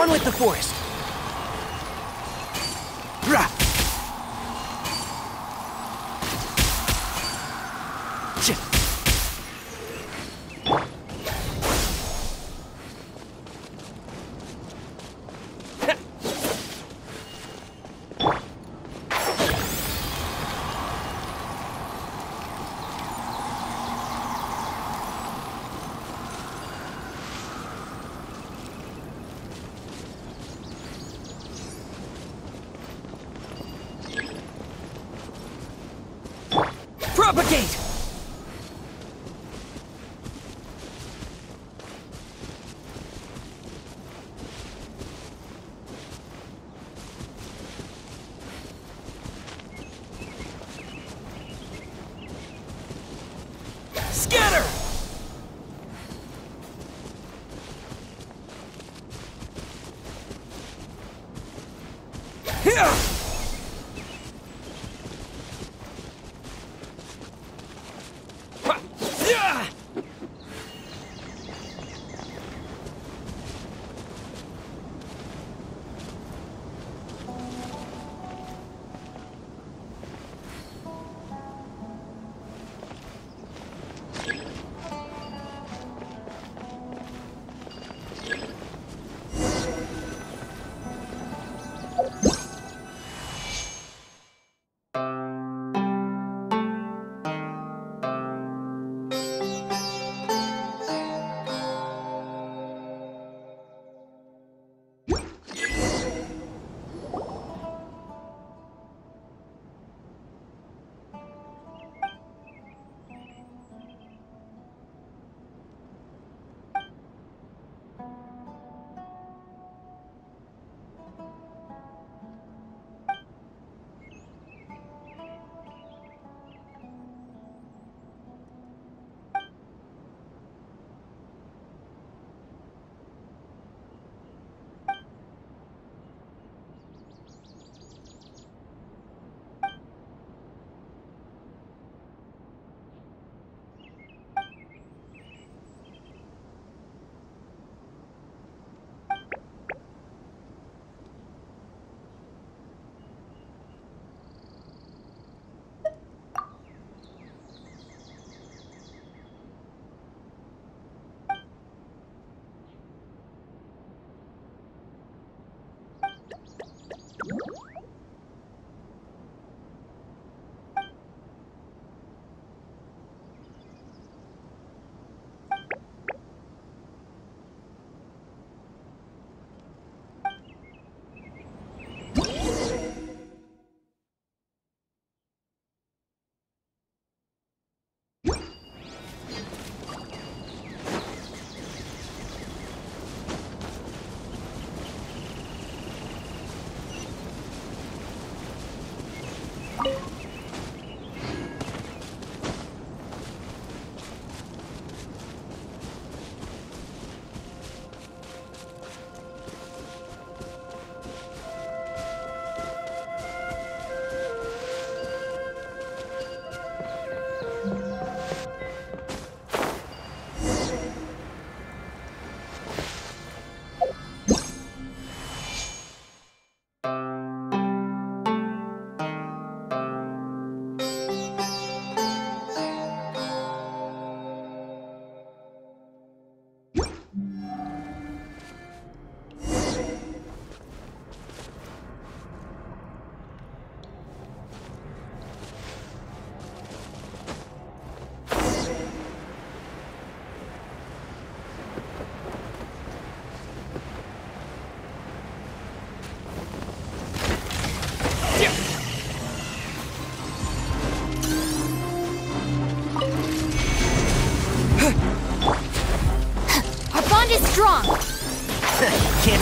One with the forest. Propagate!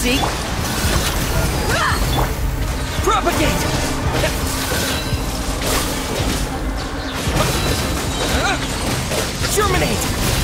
See? Propagate! Germinate!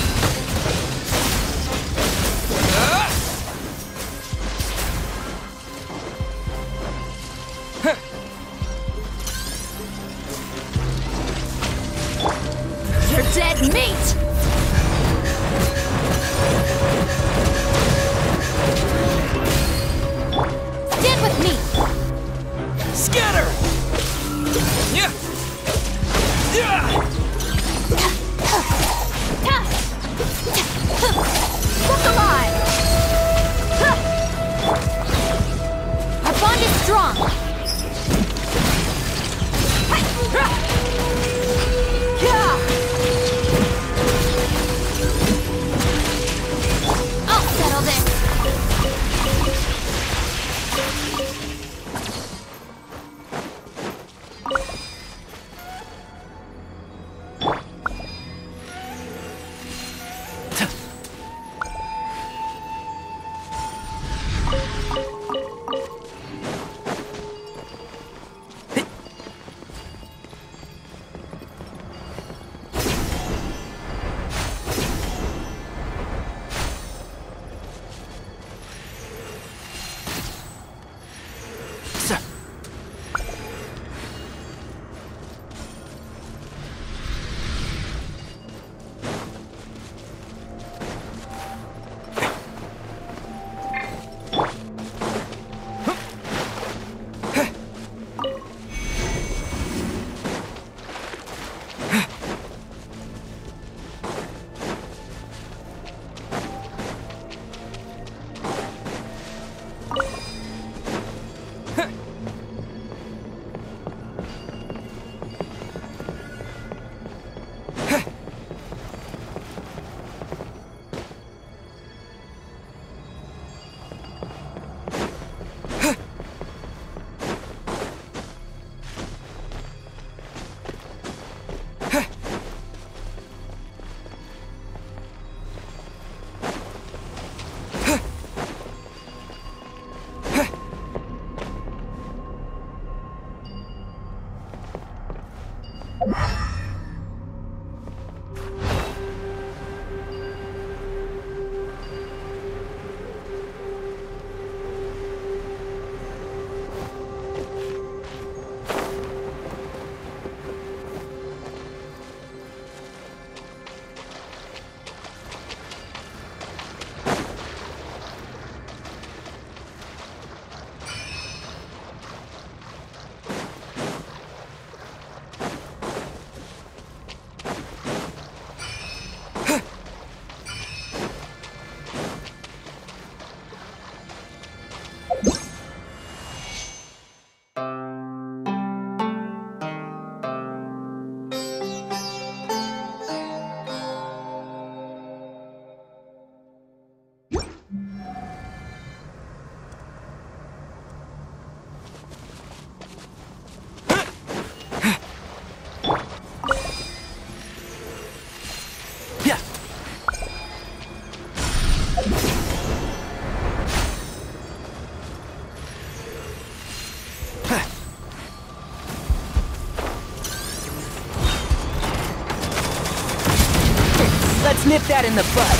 Nip that in the bud.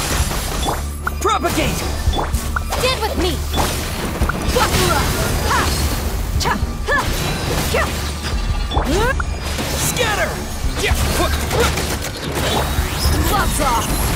Propagate! Stand with me! Bakura! Ha! Cha! Ha! Kya! Scatter! Yeah. Off!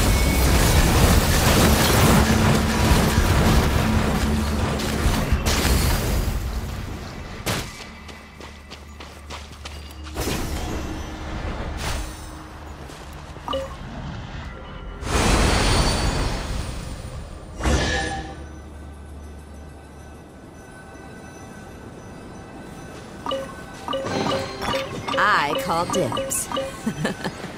Call dibs.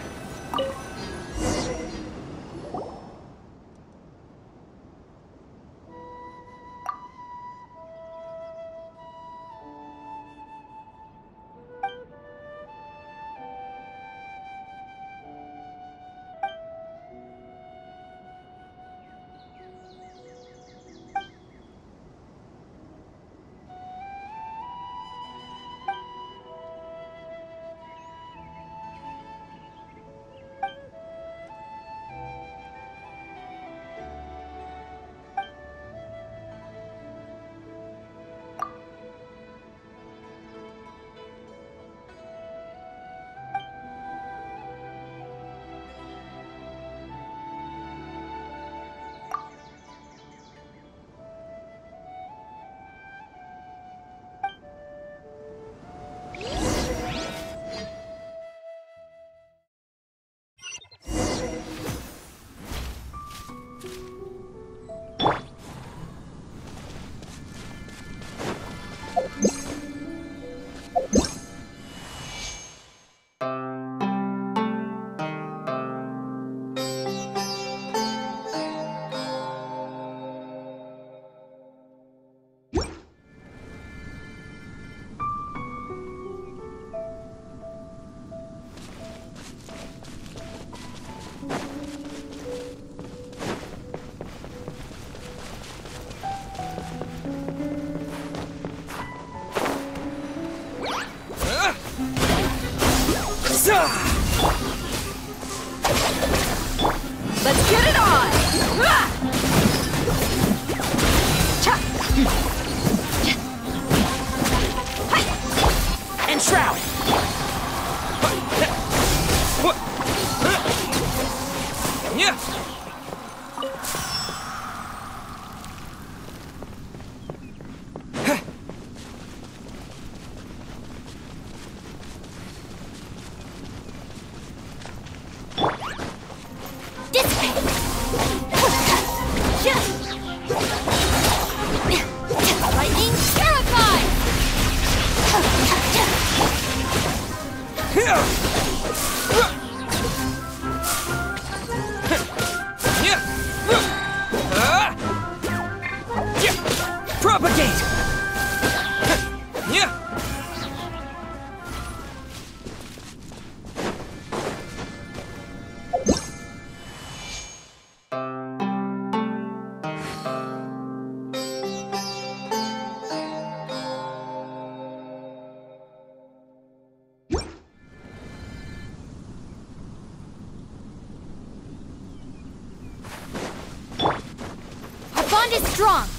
strong!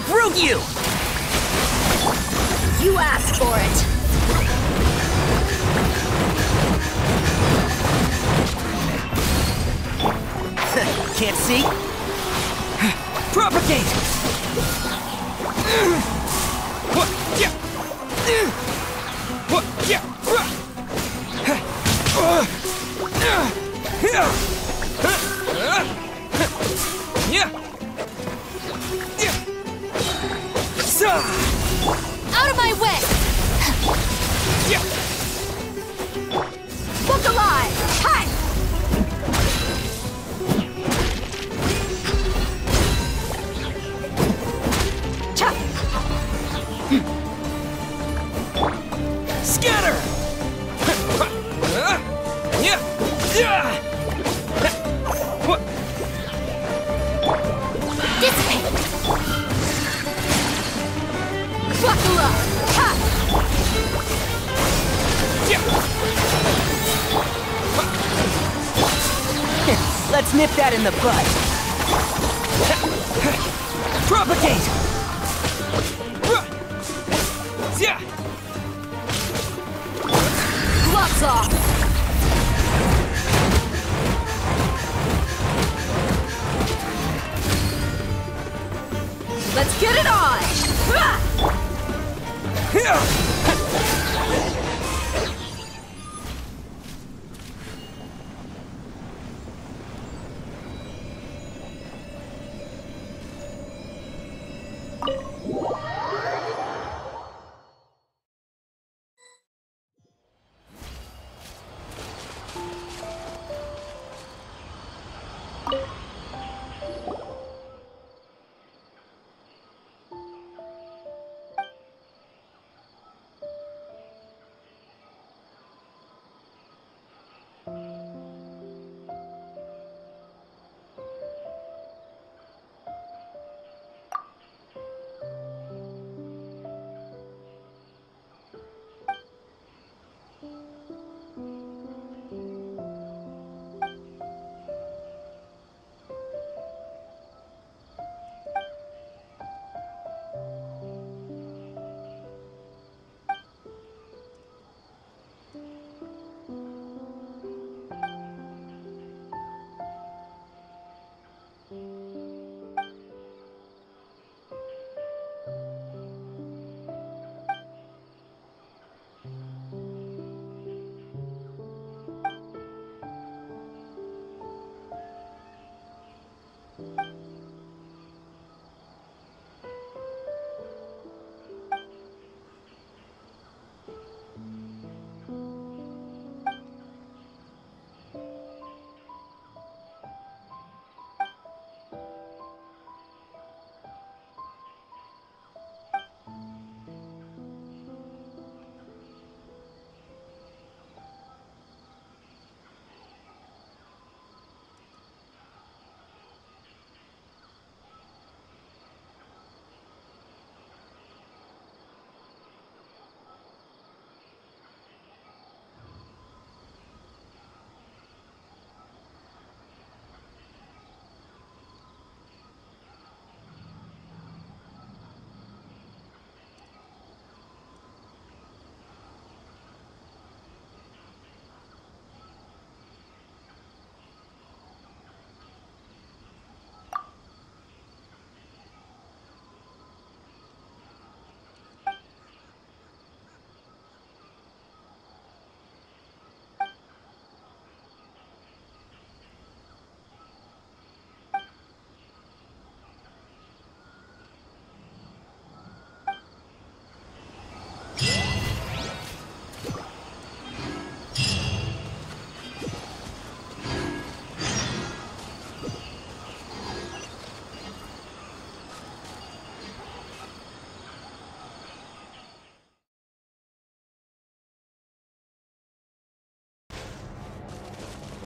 Uproot you! You asked for it! Can't see? Propagate! What? Yeah. What? Yeah. Yeah. Alive! Cha! Hm. Scatter! Yeah. Yeah. That in the bud. Propagate! Gloves off! Let's get it on!